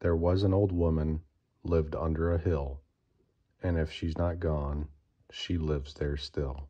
There was an old woman lived under a hill, And if she's not gone, she lives there still.